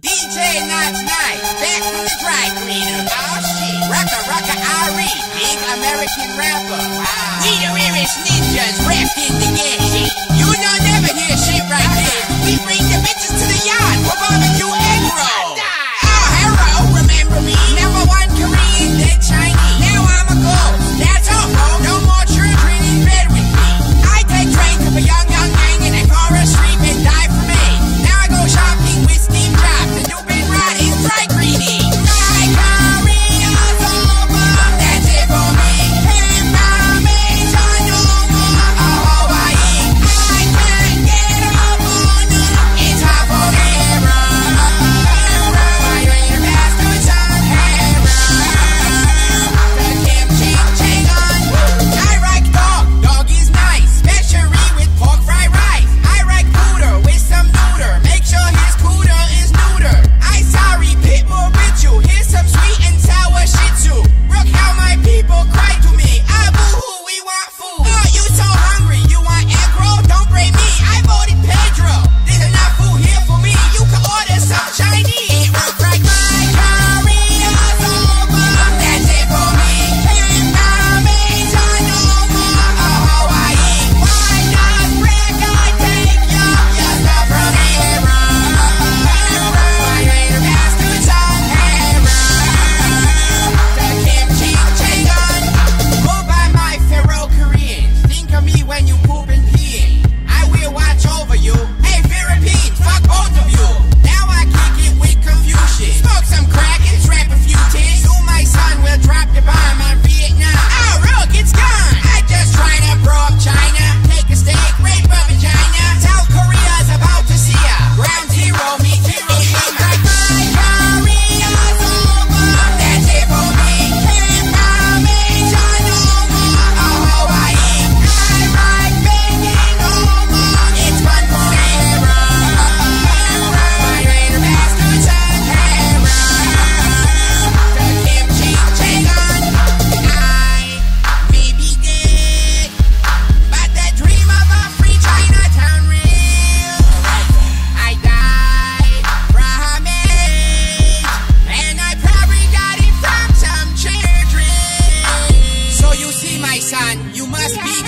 DJ Night Night, back from the dry cleaner. Oh shit, Rocka Rocka Ari, big American rapper. Wow. We the Irish ninjas, rapped in the game.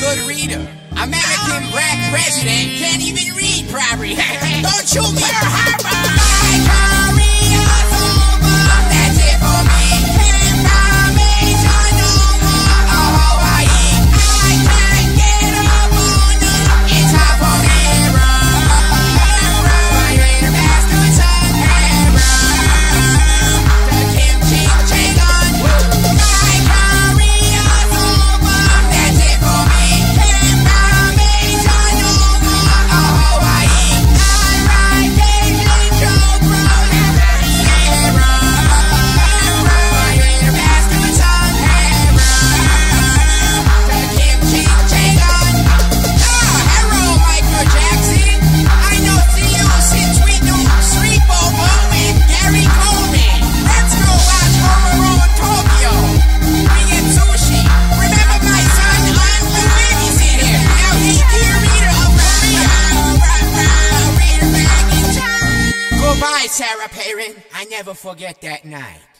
good reader. American black president can't even read properly. Don't you be a harbor. night, Sarah Perrin. I never forget that night.